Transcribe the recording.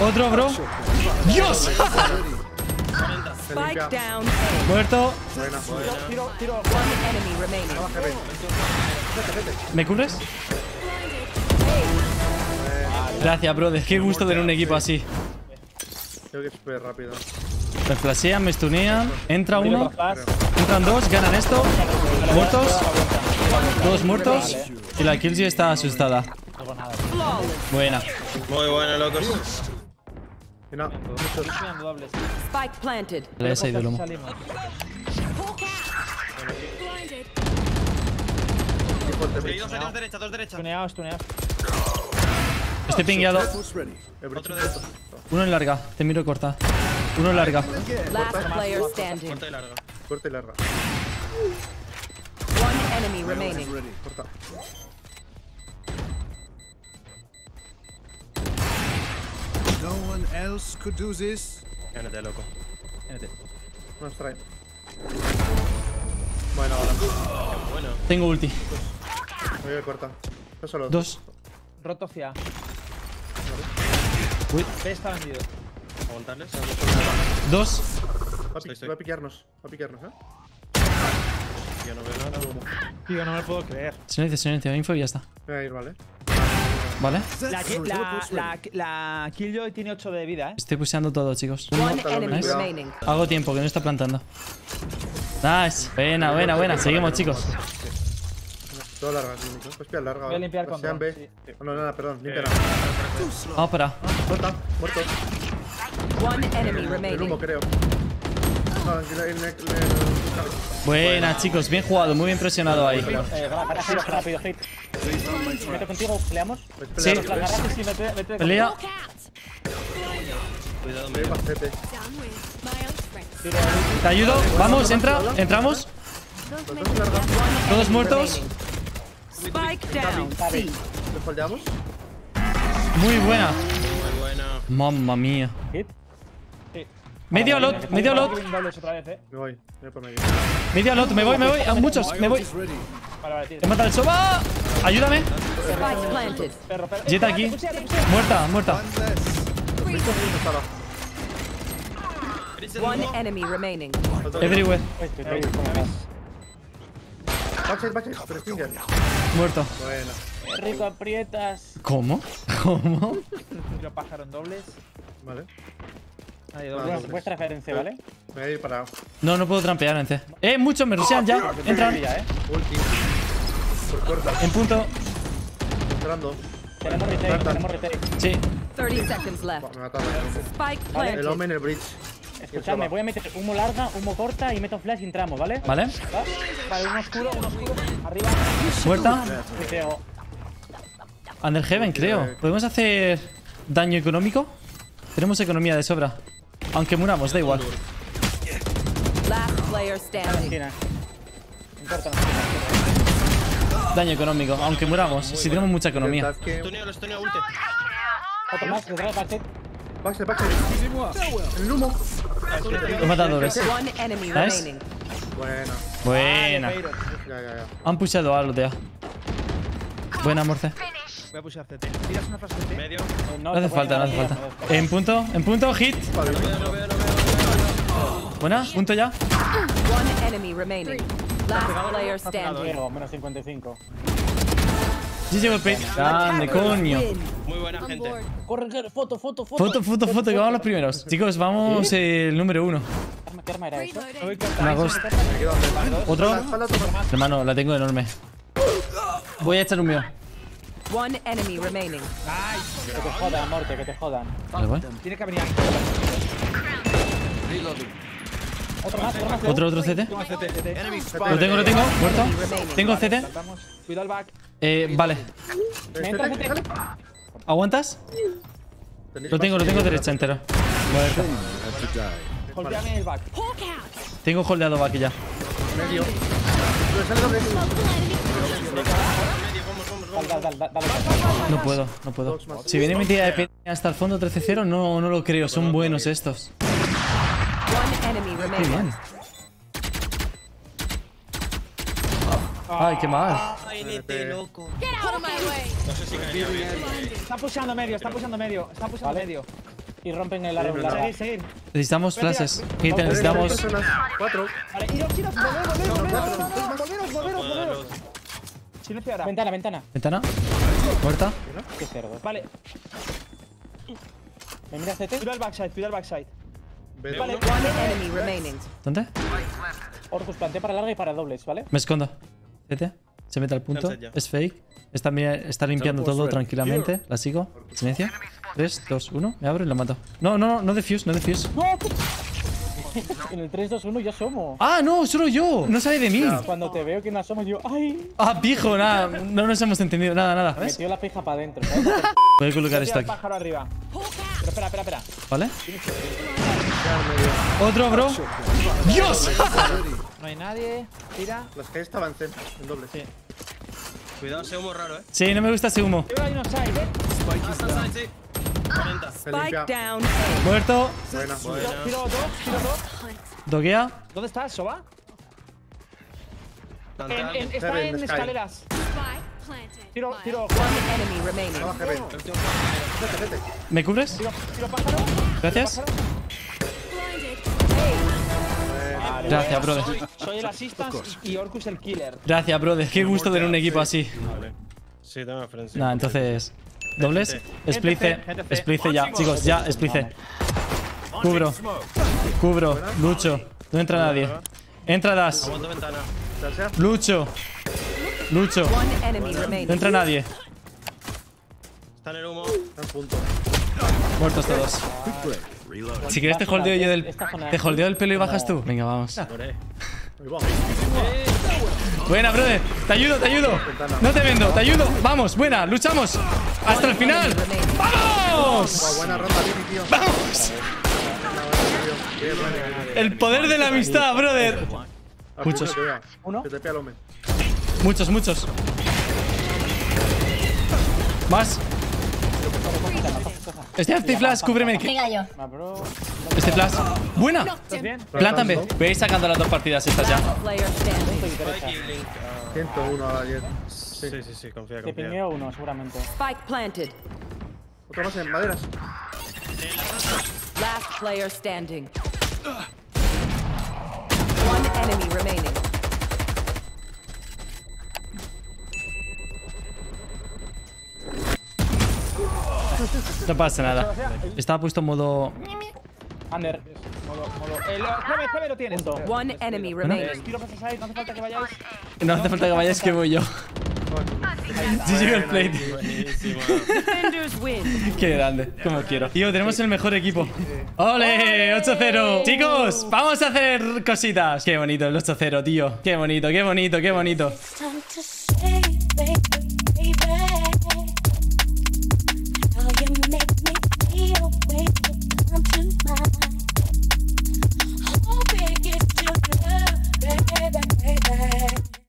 Otro, bro. ¡Dios! Muerto. Buena. ¿Me cubres? Gracias, brother. Qué gusto tener un equipo así. Creo que es súper rápido. Me flashean, me stunean. Entra uno. Entran dos, ganan esto. Muertos. Todos muertos. Y la Killjoy está asustada. Buena. Muy bueno, locos. No. Spike planted. Le he salido Bridge. dos derecha, derecha, dos derecha. Tuneados, tuneados. Estoy pingueado. Otro derecha. Uno en larga. Te miro corta. Uno en larga. Last player standing. Corta y larga. Corta y larga. One enemy remaining. Corta. No one else could do this. Loco. No nos trae. Bueno, ahora. Bueno. Tengo ulti. Me voy a corta. Solo. Dos. Roto hacia. Uy. B está vendido. Aguantarles. Dos. Va a, Sí, sí. va a piquearnos. Va a piquearnos, ¿eh? Yo no veo nada. Tío, no me lo puedo creer. Silencio, silencio. Info y ya está. Voy a ir, ¿vale? ¿Vale? La, la, la, la Killjoy tiene 8 de vida, eh. Estoy puseando todo, chicos. Nice. Hago tiempo, que no está plantando. Nice. Buena, buena, buena. Seguimos, chicos. Todo larga, sí, Nico. Pues pillar larga. Voy a limpiar Pues con B. sí. No, nada, perdón. Limpia nada. Vamos para. Corta. Muerto. One enemy El humo, creo. No, en el- en el- en el- Buena, chicos. Bien jugado. Muy bien presionado ahí. Eh, rápido, rápido, hit. Meto contigo, peleamos. pues Sí. pelea, mete, mete. Cuidado, Me pa' CT. Te ayudo. Vamos, entra. Entramos. Todos muertos. Spike down. C. ¿Le holdeamos? Muy buena. Muy buena. Mamma mía. Hit. Sí. Medio lot, medio lot. Eh. Me voy. Me voy por medio. Medio lot. Me voy, me voy. A muchos. Me voy. Vale, vale, tira. He matado el soba. Ayúdame. Perro, perro. Jet aquí. Te te. Muerta, muerta. One enemy remaining. Everywhere. Te. Backside, backside. Pero Stinger. Muerto. Buena. Qué rico aprietas. ¿Cómo? ¿Cómo? Tiro pájaro en dobles. Vale. Ahí, Ah, dobles. dobles. Vuestra referencia, ¿vale? Me voy a ir para No, no puedo trampear en C. Eh, muchos me rushean ya. Entran. Ya, eh. En punto. Entrando. Tenemos retake, tenemos retake. Sí. 30 seconds left. Me mataron. Spike El hombre en el bridge. Escuchadme, voy a meter humo larga, humo corta y meto flash y entramos, ¿vale? ¿Vale? ¿Va? Vale, uno oscuro, uno oscuro. Arriba. Muerta. Under Heaven, creo. ¿Podemos hacer daño económico? Tenemos economía de sobra. Aunque muramos, da igual. Last player standing. Esquina. No importa, no importa. Daño económico, aunque muramos. Si tenemos mucha economía. Verdad que- Stuneo, los stuneo ulti. Otro más, detrás, backside. Backside, backside. El humo. He matado dobles. One enemy remaining. Buena. Buena. Han pushado a aldea. Buena, Morce. Voy a pushar CT. ¿Tiras una flash CT? Medio. Eh, No hace falta, no hace falta. En punto, en punto, hit. Vale. Lo veo, lo veo, lo veo. Buena, punto ya. One enemy remaining. Last player standing. Diego, menos 55. GG golpe. Grande, coño. Muy buena gente. Corre, corre, foto, foto, foto. Foto, foto, foto, que vamos los primeros. Chicos, vamos el número uno. ¿Qué arma- ¿Qué arma era eso? Una ghost. ¿Otro? Hermano, la tengo enorme. Voy a echar un mío. One enemy remaining. Que te jodan, Morte, que te jodan. Tiene que venir aquí. Otro otro CT. Lo tengo, lo tengo. Muerto. Tengo CT. Eh, vale. ¿Aguantas? Lo tengo, lo tengo derecha entero. Golpeame el back. Tengo holdeado back ya. medio. No puedo, no puedo. Si viene mi tía de peña hasta el fondo 13-0, no, no lo creo. Son buenos estos. Enemy Qué remaining. bien. Ay, qué mal. NT, loco. Get out of my way. No sé si. Están pushando medio, están pushando medio. Están pushando medio. Y rompen el árbol. Seguir, seguir. Necesitamos flashes. Necesitamos... Cuatro. Vale, iros, iros, volveros, volveros, volveros, volveros, volveros, volveros, volveros. Silencio ahora. Ventana, ventana. Ventana. Muerta. Qué cerdo. Vale. ¿Me miras CT? Cuida el backside, cuida el backside. ¿Dónde? Orcus, plantea para larga y para dobles, ¿vale? Me escondo. Vete. Se mete al punto. Es fake. Está, está limpiando todo tranquilamente. La sigo. Silencio. 3, 2, 1. Me abro y lo mato. No, no, no, no defuse, no defuse. ¡No! en el 3, 2, 1 ya somos. ¡Ah, no! ¡Solo yo! No sabe de mí. Cuando te veo que no somos yo, ¡ay! ¡Ah, pijo! Nada, no nos hemos entendido. Nada, nada. ¿Ves? Metió la pija para adentro. Voy a colocar esto aquí. pájaro arriba. Pero espera, espera, espera. ¿Vale? Otro, bro. ¡Dios! No hay nadie. Tira. Las que estaban en en doble. Sí. Cuidado, ese humo raro, eh. Sí, no me gusta ese humo. Yo hay unos side, ¿eh? Ah, sí. 40. Se limpia. Spike down. Muerto. Buena. Buena. Tiro dos, tiro dos. Doguea. ¿Dónde estás, Soba? En, está en escaleras. Spike. Tiro, tiro. ¿Me cubres? Gracias. Gracias, brother. Soy el assistant y Orcus el killer. Gracias, brother. Qué gusto tener un equipo así. Sí, tengo referencia. Nada, entonces. ¿Dobles? Splice. Splice ya. Chicos, ya, splice. Cubro. Cubro. Lucho. No entra nadie. Entra Das. Lucho. Lucho. No entra nadie. Está en el humo. En punto. Muertos todos. Si quieres te holdeo yo del. Te holdeo el pelo y bajas tú. Venga, vamos. Buena, brother. Te ayudo, te ayudo. No te vendo, te ayudo. Vamos, buena, luchamos. Hasta el final. ¡Vamos! Buah, buena ronda, Vivi, tío. ¡Vamos! El poder de la amistad, brother. Muchos. Uno. Muchos, muchos. Más. Este este flash, cúbreme. Este flash. Buena. Plántame. Voy a ir sacando las dos partidas estas ya. Player standing. Spike y Blink. Ah, 101 a la 10. Sí, sí, sí, confía, Te confía. pingueo uno, seguramente. Spike planted. Otra más en maderas. Last player standing. One enemy remaining. No pasa nada. Estaba puesto en modo. Under. Modo, modo. Jueves lo tienes. One enemy remaining. Tiro para side, no hace falta que vayáis. No hace falta que vayas, que voy yo. GG win. Qué grande, como quiero. Tío, tenemos el mejor equipo. ¡Ole! 8-0. Chicos, vamos a hacer cositas. Qué bonito el 8-0, tío. Qué bonito, qué bonito, qué bonito.